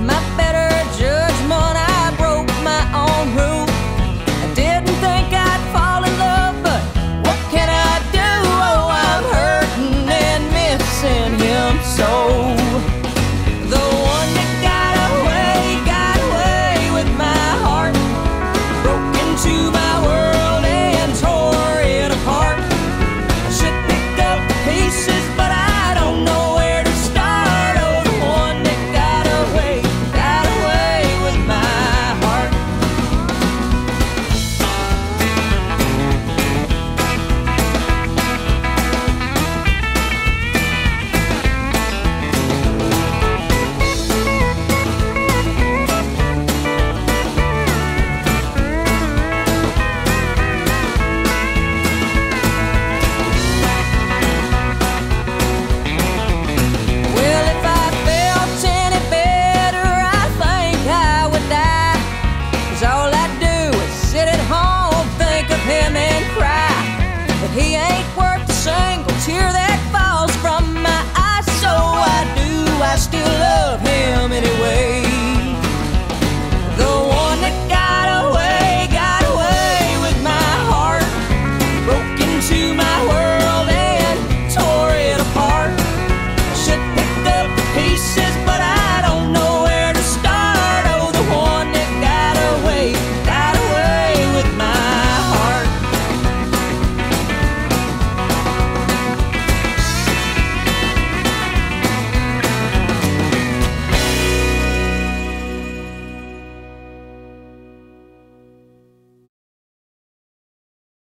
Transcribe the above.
My best